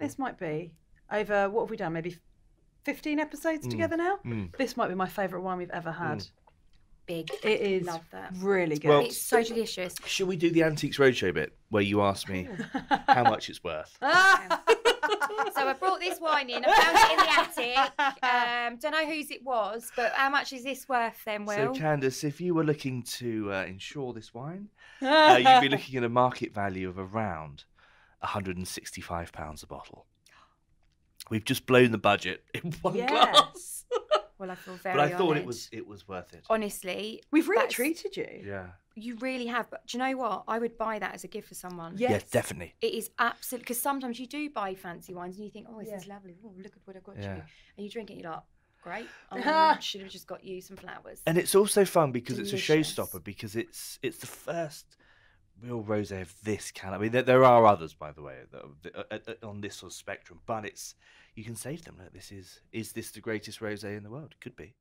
this might be over what have we done? Maybe fifteen episodes Mm. together now. Mm. This might be my favourite wine we've ever had. Big. It is Love that. really good. Well- It's so delicious. Should we do the Antiques Roadshow bit where you ask me how much it's worth? So I brought this wine in. I found it in the attic. Um, don't know whose it was, but how much is this worth then, Will? So, Will? Candice, if you were looking to uh, insure this wine, uh, you'd be looking at a market value of around £165 a bottle. We've just blown the budget in one Yeah. glass. well, I feel very. but I thought it was it was worth it. Honestly, We've really treated you. Yeah. you really have. But do you know what? I would buy that as a gift for someone. Yes. Yes, definitely. It is absolutely because sometimes you do buy fancy wines and you think, oh, this is lovely. Oh, look at what I've got Yeah. you. And you drink it, you're like, great. Oh, I should have just got you some flowers. And it's also fun because it's a showstopper because it's it's the first real rosé of this kind. I mean, there, there are others, by the way, that are- that uh, uh, on this sort of spectrum, but it's you can to them, look, this is is this the greatest rosé in the world? It could be.